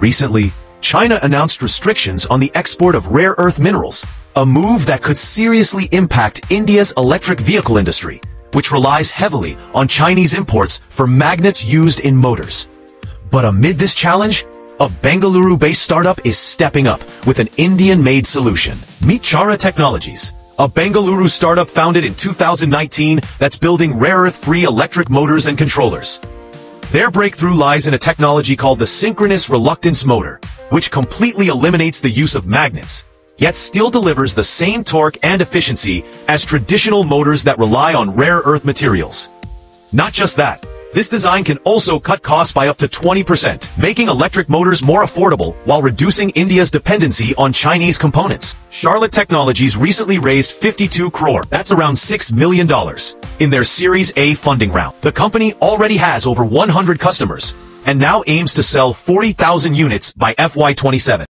Recently, China announced restrictions on the export of rare earth minerals, a move that could seriously impact India's electric vehicle industry, which relies heavily on Chinese imports for magnets used in motors. But amid this challenge, a Bengaluru-based startup is stepping up with an Indian-made solution. Meet Chara Technologies, a Bengaluru startup founded in 2019 that's building rare earth-free electric motors and controllers. Their breakthrough lies in a technology called the synchronous reluctance motor, which completely eliminates the use of magnets, yet still delivers the same torque and efficiency as traditional motors that rely on rare earth materials. Not just that, this design can also cut costs by up to 20%, making electric motors more affordable while reducing India's dependency on Chinese components. Chara Technologies recently raised 52 crore, that's around $6 million, in their Series A funding round. The company already has over 100 customers, and now aims to sell 40,000 units by FY27.